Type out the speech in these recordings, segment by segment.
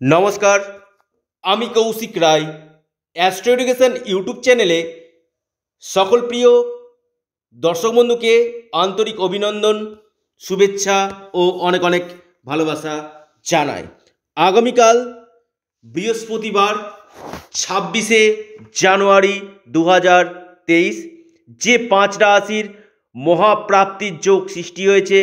নমস্কার, আমি Kaushik Roy. Astro education YouTube চ্যানেলে সকল প্রিয় দর্শক বন্ধুকে আন্তরিক অভিনন্দন, শুভেচ্ছা ও অনেক অনেক ভালোবাসা জানাই। আগামীকাল বৃহস্পতিবার, ছাব্বিশে জানুয়ারি দু হাজার তেইশ, যে পাঁচ রাশির মহাপ্রাপ্তির যোগ সৃষ্টি হয়েছে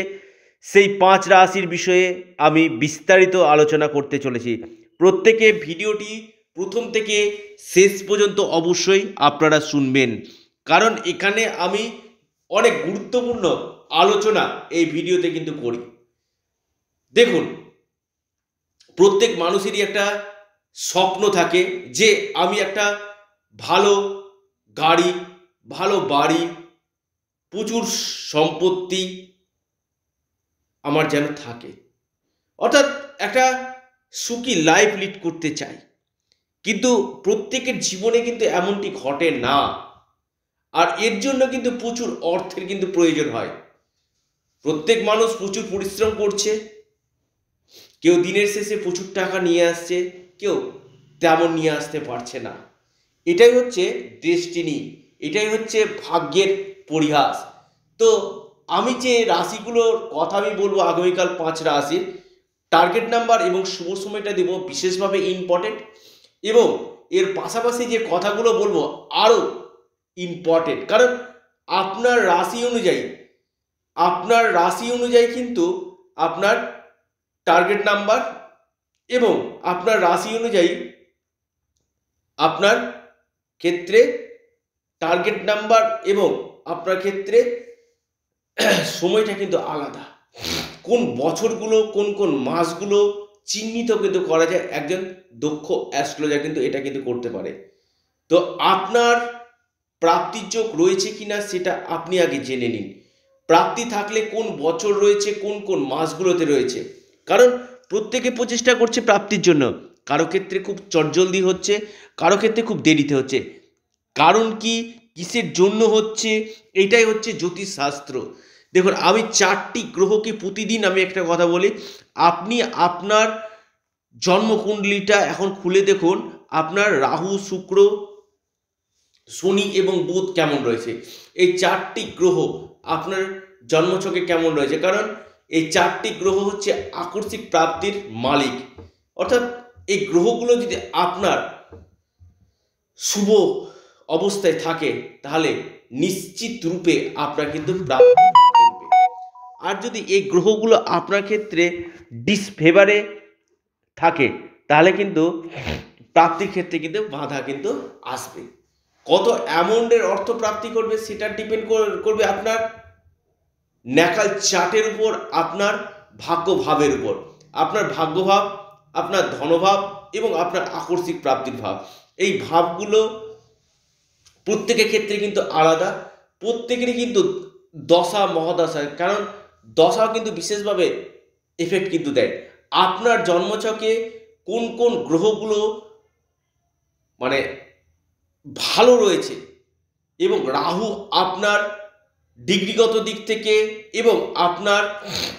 সেই পাঁচ রাশির বিষয়ে আমি বিস্তারিত আলোচনা করতে চলেছি। প্রত্যেকে ভিডিওটি প্রথম থেকে শেষ পর্যন্ত অবশ্যই আপনারা শুনবেন। কারণ এখানে আমি অনেক গুরুত্বপূর্ণ আলোচনা এই ভিডিওতে কিন্তু করি। দেখুন, প্রত্যেক মানুষেরই একটা স্বপ্ন থাকে যে আমি একটা ভালো গাড়ি, ভালো বাড়ি, প্রচুর সম্পত্তি আমার যেন থাকে। অর্থাৎ একটা সুখী লাইফ লিড করতে চাই। কিন্তু প্রত্যেকের জীবনে কিন্তু এমনটি ঘটে না। আর এর জন্য কিন্তু প্রচুর অর্থের কিন্তু প্রয়োজন হয়। প্রত্যেক মানুষ প্রচুর পরিশ্রম করছে। কেউ দিনের শেষে প্রচুর টাকা নিয়ে আসছে, কেউ তেমন নিয়ে আসতে পারছে না। এটাই হচ্ছে ডেস্টিনি এটাই হচ্ছে ভাগ্যের পরিহাস। তো আমি যে রাশিগুলোর কথা আমি বলব আগামীকাল পাঁচ রাশির টার্গেট নাম্বার এবং শুভ সময়টা দেবো বিশেষভাবে ইম্পর্টেন্ট এবং এর পাশাপাশি যে কথাগুলো বলব আরও ইম্পর্টেন্ট কারণ আপনার রাশি অনুযায়ী, আপনার রাশি অনুযায়ী কিন্তু আপনার টার্গেট নাম্বার এবং আপনার রাশি অনুযায়ী আপনার ক্ষেত্রে টার্গেট নাম্বার এবং আপনার ক্ষেত্রে সময়টা কিন্তু আলাদা। কোন বছরগুলো, কোন কোন মাসগুলো চিহ্নিত কিন্তু করা যায়, একজন দক্ষ অ্যাস্ট্রোলজার কিন্তু এটা কিন্তু করতে পারে। তো আপনার প্রাপ্তির যোগ রয়েছে কি না সেটা আপনি আগে জেনে নিন। প্রাপ্তি থাকলে কোন বছর রয়েছে, কোন কোন মাসগুলোতে রয়েছে? কারণ প্রত্যেকে প্রচেষ্টা করছে প্রাপ্তির জন্য। কারও ক্ষেত্রে খুব চটজলদি হচ্ছে, কারও ক্ষেত্রে খুব দেরিতে হচ্ছে। কারণ কি? কিসের জন্য হচ্ছে? এটাই হচ্ছে জ্যোতিষশাস্ত্র। দেখুন, আমি চারটি গ্রহকে প্রতিদিন আমি একটা কথা বলি। আপনি আপনার জন্মকুণ্ডলিটা এখন খুলে দেখুন। আপনার রাহু, শুক্র, শনি এবং বুধ কেমন রয়েছে? এই চারটি গ্রহ আপনার জন্মছকে কেমন রয়েছে? কারণ এই চারটি গ্রহ হচ্ছে আকস্মিক প্রাপ্তির মালিক। অর্থাৎ এই গ্রহগুলো যদি আপনার শুভ অবস্থায় থাকে, তাহলে নিশ্চিত রূপে আপনার কিন্তু প্রাপ্তি ঘটবে। আর যদি এই গ্রহগুলো আপনার ক্ষেত্রে ডিসফেভারে থাকে, তাহলে কিন্তু প্রাপ্তির ক্ষেত্রে কিন্তু বাধা কিন্তু আসবে। কত অ্যামাউন্টের অর্থ প্রাপ্তি করবে, সেটা ডিপেন্ড করবে আপনার ন্যাকাল চার্টের উপর, আপনার ভাগ্যভাবের উপর। আপনার ভাগ্যভাব, আপনার ধনভাব এবং আপনার আকস্মিক প্রাপ্তির ভাব। এই ভাবগুলো প্রত্যেকের ক্ষেত্রে কিন্তু আলাদা, প্রত্যেকেরই কিন্তু দশা, মহাদশা, কারণ দশাও কিন্তু বিশেষভাবে এফেক্ট কিন্তু দেয়। আপনার জন্মছকে কোন কোন গ্রহগুলো মানে ভালো রয়েছে এবং রাহু আপনার ডিগ্রিগত দিক থেকে এবং আপনার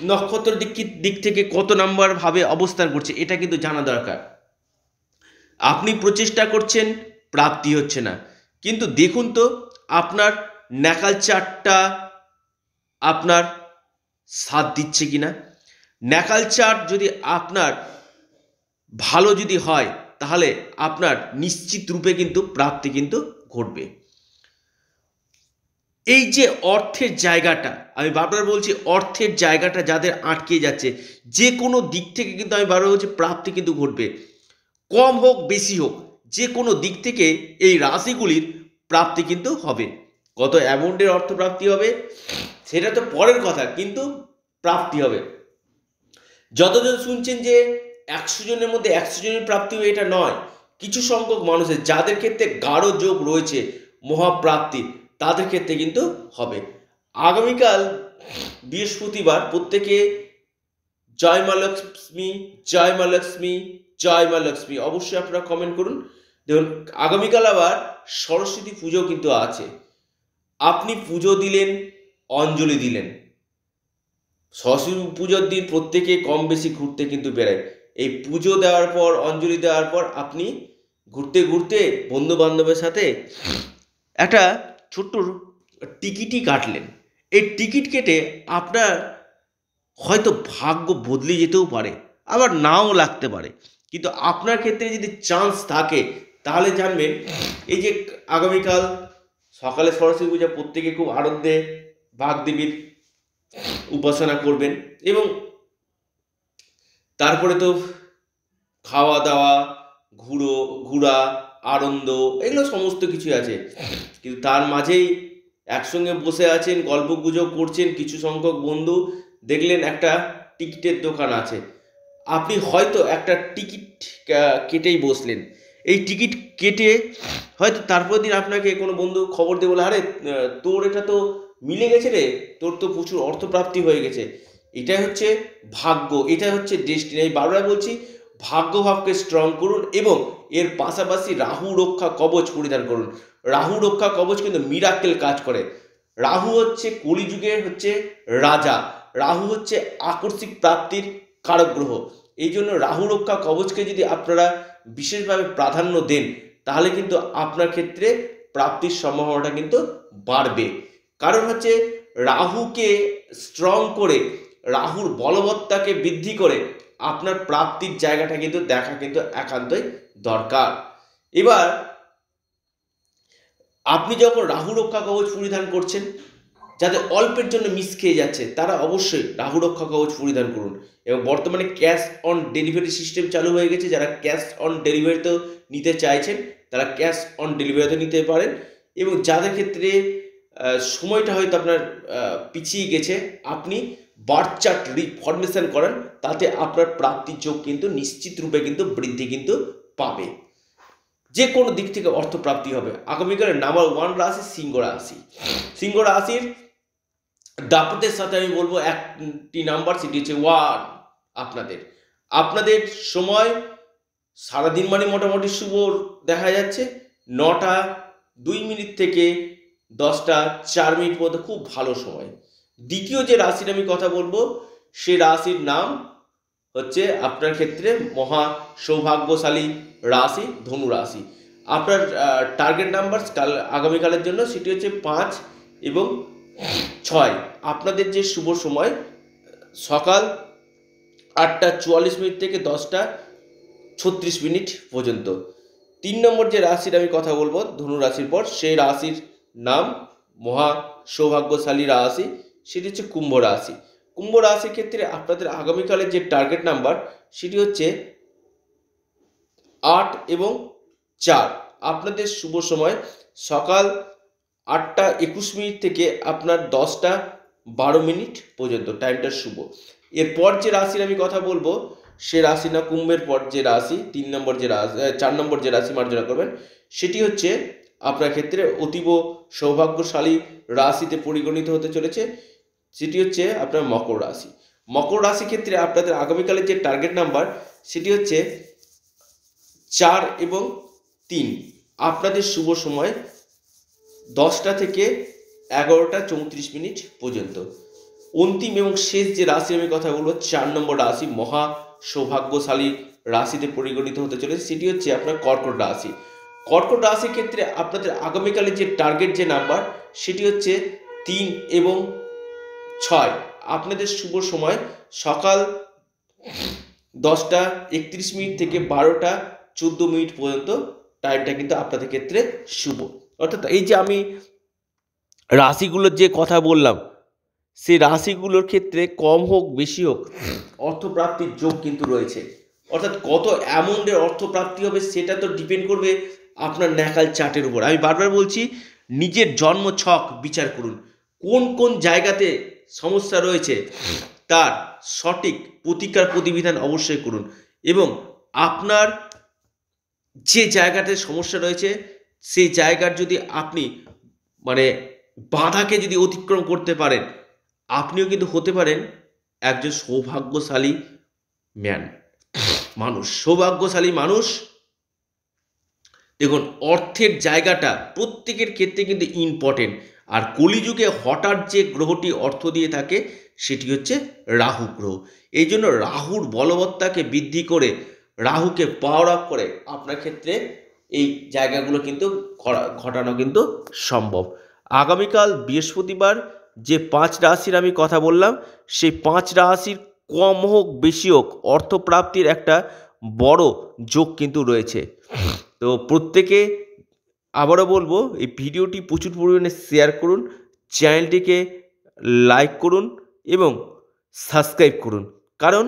নক্ষত্র দিক দিক থেকে কত নাম্বার ভাবে অবস্থান করছে, এটা কিন্তু জানা দরকার। আপনি প্রচেষ্টা করছেন, প্রাপ্তি হচ্ছে না। কিন্তু দেখুন তো, আপনার ন্যাকাল চারটা আপনার সাথ দিচ্ছে কি না ন্যাকাল চার্ট যদি আপনার ভালো যদি হয়, তাহলে আপনার নিশ্চিত রূপে কিন্তু প্রাপ্তি কিন্তু ঘটবে। এই যে অর্থের জায়গাটা, আমি বারবার বলছি অর্থের জায়গাটা যাদের আটকে যাচ্ছে, যে কোনো দিক থেকে কিন্তু আমি বারবার বলছি প্রাপ্তি কিন্তু ঘটবে। কম হোক, বেশি হোক যে কোনো দিক থেকে এই রাশিগুলির প্রাপ্তি কিন্তু হবে। কত অ্যামাউন্টের অর্থ প্রাপ্তি হবে, সেটা তো পরের কথা, কিন্তু প্রাপ্তি হবে। যতজন শুনছেন যে একশো জনের মধ্যে একশো জনের প্রাপ্তি হবে এটা নয়, কিছু সংখ্যক মানুষের যাদের ক্ষেত্রে গাঢ় যোগ রয়েছে মহাপ্রাপ্তি, তাদের ক্ষেত্রে কিন্তু হবে। আগামীকাল বৃহস্পতিবার প্রত্যেকে জয় মা লক্ষ্মী, জয় মা লক্ষ্মী, জয় মা লক্ষ্মী, অবশ্যই আপনারা কমেন্ট করুন। দেখুন, আগামীকাল আবার সরস্বতী পুজো কিন্তু আছে। আপনি পুজো দিলেন, অঞ্জলি দিলেন। সরস্বতী পুজোর দিন প্রত্যেকে কম বেশি ঘুরতে কিন্তু বেড়ায় এই পুজো দেওয়ার পর, অঞ্জলি দেওয়ার পর আপনি ঘুরতে ঘুরতে বন্ধু বান্ধবের সাথে একটা ছোট্ট টিকিটই কাটলেন। এই টিকিট কেটে আপনার হয়তো ভাগ্য বদলে যেতেও পারে, আবার নাও লাগতে পারে। কিন্তু আপনার ক্ষেত্রে যদি চান্স থাকে তাহলে জানবেন এই যে আগামীকাল সকালে সরস্বতী পূজা প্রত্যেকে খুব আনন্দে বাগদেবীর উপাসনা করবেন এবং তারপরে তো খাওয়া দাওয়া ঘুরো, ঘোরা, আনন্দ, এগুলো সমস্ত কিছুই আছে। কিন্তু তার মাঝেই একসঙ্গে বসে আছেন গল্প গুজব করছেন কিছু সংখ্যক বন্ধু, দেখলেন একটা টিকিটের দোকান আছে। আপনি হয়তো একটা টিকিট কেটেই বসলেন। এই টিকিট কেটে হয়তো তারপর দিন আপনাকে কোনো বন্ধু খবর দিয়ে বলে, আরে তোর এটা তো মিলে গেছে রে, তোর তো প্রচুর অর্থপ্রাপ্তি হয়ে গেছে। এটাই হচ্ছে ভাগ্য এটা হচ্ছে ডেস্টিনি আমি বারবার বলছি ভাগ্যভাবকে স্ট্রং করুন এবং এর পাশাপাশি রাহু রক্ষা কবচ পরিধান করুন। রাহু রক্ষা কবচ কিন্তু মিরাক্কেল কাজ করে। রাহু হচ্ছে কলিযুগের হচ্ছে রাজা। রাহু হচ্ছে আকস্মিক প্রাপ্তির কারক গ্রহ। এই জন্য রাহু রক্ষা কবচকে যদি আপনারা বিশেষভাবে প্রাধান্য দেন, তাহলে কিন্তু আপনার ক্ষেত্রে প্রাপ্তির সম্ভাবনাটা কিন্তু বাড়বে। কারণ হচ্ছে রাহুকে স্ট্রং করে, রাহুর বলবত্তাকে বৃদ্ধি করে আপনার প্রাপ্তির জায়গাটা কিন্তু দেখা কিন্তু একান্তই দরকার। এবার, আপনি যখন রাহু রক্ষা কবচ পরিধান করছেন যাদের অল্পের জন্য মিস খেয়ে যাচ্ছে, তারা অবশ্যই রাহু রক্ষা কবচ পরিধান করুন। এবং বর্তমানে ক্যাশ অন ডেলিভারি সিস্টেম চালু হয়ে গেছে। যারা ক্যাশ অন ডেলিভারিতেও নিতে চাইছেন, তারা ক্যাশ অন ডেলিভারিতে নিতে পারেন। এবং যাদের ক্ষেত্রে সময়টা হয়তো আপনার পিছিয়ে গেছে, আপনি বার্থ চার্ট রিফরমেশন করেন, তাতে আপনার প্রাপ্তির যোগ কিন্তু নিশ্চিত রূপে কিন্তু বৃদ্ধি কিন্তু পাবে। যে কোনো দিক থেকে অর্থ প্রাপ্তি হবে। আগামীকালের নাম্বার ওয়ান রাশি সিংহ রাশি। সিংহ রাশির দাপটের সাথে আমি বলব একটি নাম্বার সেটি হচ্ছে ওয়ান আপনাদের। আপনাদের সময় সারাদিন মানে মোটামুটি শুভ দেখা যাচ্ছে। নটা দুই মিনিট থেকে দশটা চার মিনিট মধ্যে খুব ভালো সময়। দ্বিতীয় যে রাশির আমি কথা বলব, সে রাশির নাম হচ্ছে আপনার ক্ষেত্রে মহা সৌভাগ্যশালী রাশি, ধনু রাশি। আপনার টার্গেট নাম্বার কাল, আগামীকালের জন্য সেটি হচ্ছে পাঁচ এবং ছয়, আপনাদের যে শুভ সময়, সকাল আটটা চুয়াল্লিশ মিনিট থেকে দশটা ছত্রিশ মিনিট পর্যন্ত। তিন নম্বর যে রাশির আমি কথা বলব, ধনু রাশির পর, সেই রাশির নাম মহা সৌভাগ্যশালী রাশি, সেটি হচ্ছে কুম্ভ রাশি। কুম্ভ রাশির ক্ষেত্রে আপনাদের আগামীকালের যে টার্গেট নাম্বার সেটি হচ্ছে আট এবং চার। আপনাদের শুভ সময়, সকাল আটটা একুশ মিনিট থেকে আপনার দশটা বারো মিনিট পর্যন্ত টাইমটা শুভ। এরপর যে রাশির আমি কথা বলব, সে রাশি না কুম্ভের পর যে রাশি, তিন নম্বর যে রাশি চার নম্বর যে রাশি মার্জনা করবেন, সেটি হচ্ছে আপনার ক্ষেত্রে অতীব সৌভাগ্যশালী রাশিতে পরিগণিত হতে চলেছে, সেটি হচ্ছে আপনার মকর রাশি। মকর রাশি ক্ষেত্রে আপনাদের আগামীকালের যে টার্গেট নাম্বার সেটি হচ্ছে চার এবং তিন। আপনাদের শুভ সময় দশটা থেকে এগারোটা চৌত্রিশ মিনিট পর্যন্ত। অন্তিম এবং শেষ যে রাশি আমি কথা বলব চার নম্বর রাশি মহা সৌভাগ্যশালী রাশিতে পরিগণিত হতে চলেছে, সেটি হচ্ছে আপনার কর্কট রাশি। কর্কট রাশির ক্ষেত্রে আপনাদের আগামীকালের যে টার্গেট যে নাম্বার সেটি হচ্ছে তিন এবং ছয়। আপনাদের শুভ সময় সকাল দশটা একত্রিশ মিনিট থেকে বারোটা চোদ্দ মিনিট পর্যন্ত। টাইমটা কিন্তু আপনাদের ক্ষেত্রে শুভ। অর্থাৎ এই যে আমি রাশিগুলোর যে কথা বললাম, সেই রাশিগুলোর ক্ষেত্রে কম হোক, বেশি হোক, অর্থপ্রাপ্তির যোগ কিন্তু রয়েছে। অর্থাৎ কত অ্যামাউন্টের অর্থপ্রাপ্তি হবে, সেটা তো ডিপেন্ড করবে আপনার ন্যাকাল চার্টের উপর। আমি বারবার বলছি, নিজের জন্ম ছক বিচার করুন। কোন কোন জায়গাতে সমস্যা রয়েছে, তার সঠিক প্রতিকার প্রতিবিধান অবশ্যই করুন। এবং আপনার যে জায়গাতে সমস্যা রয়েছে সেই জায়গার যদি আপনি মানে বাধাকে যদি অতিক্রম করতে পারেন, আপনিও কিন্তু হতে পারেন একজন সৌভাগ্যশালী ম্যান মানুষ, সৌভাগ্যশালী মানুষ। দেখুন, অর্থের জায়গাটা প্রত্যেকের ক্ষেত্রে কিন্তু ইম্পর্টেন্ট আর কলিযুগে হঠাৎ যে গ্রহটি অর্থ দিয়ে থাকে, সেটি হচ্ছে রাহু গ্রহ। এই জন্য রাহুর বলবত্তাকে বৃদ্ধি করে, রাহুকে পাওয়ার আপ করে আপনার ক্ষেত্রে এই জায়গাগুলো কিন্তু ঘটানো কিন্তু সম্ভব। আগামীকাল বৃহস্পতিবার যে পাঁচ রাশির আমি কথা বললাম, সেই পাঁচ রাশির কম হোক, বেশি হোক, অর্থপ্রাপ্তির একটা বড় যোগ কিন্তু রয়েছে। তো প্রত্যেকে আবারও বলব, এই ভিডিওটি প্রচুর পরিমাণে শেয়ার করুন, চ্যানেলটিকে লাইক করুন এবং সাবস্ক্রাইব করুন। কারণ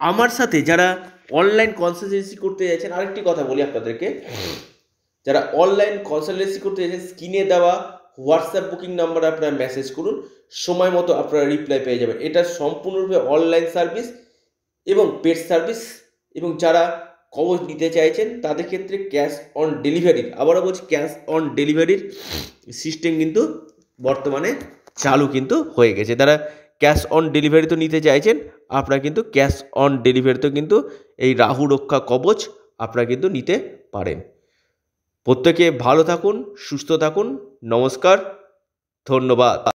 আমার সাথে যারা অনলাইন কনসালটেন্সি করতে যাচ্ছেন, আরেকটি কথা বলি আপনাদেরকে। যারা অনলাইন কনসালটেন্সি করতে যাচ্ছেন স্ক্রিনে দেওয়া হোয়াটসঅ্যাপ বুকিং নাম্বারে আপনারা মেসেজ করুন, সময় মতো আপনারা রিপ্লাই পেয়ে যাবেন। এটা সম্পূর্ণরূপে অনলাইন সার্ভিস এবং পেড সার্ভিস এবং যারা কবচ নিতে চাইছেন, তাদের ক্ষেত্রে ক্যাশ অন ডেলিভারির আবারও বলছি ক্যাশ অন ডেলিভারির সিস্টেম কিন্তু বর্তমানে চালু কিন্তু হয়ে গেছে। তারা ক্যাশ অন ডেলিভারি তো নিতে চাইছেন, আপনারা কিন্তু ক্যাশ অন ডেলিভারিতেও কিন্তু এই রাহু রক্ষা কবচ আপনারা কিন্তু নিতে পারেন। প্রত্যেকে ভালো থাকুন, সুস্থ থাকুন, নমস্কার, ধন্যবাদ।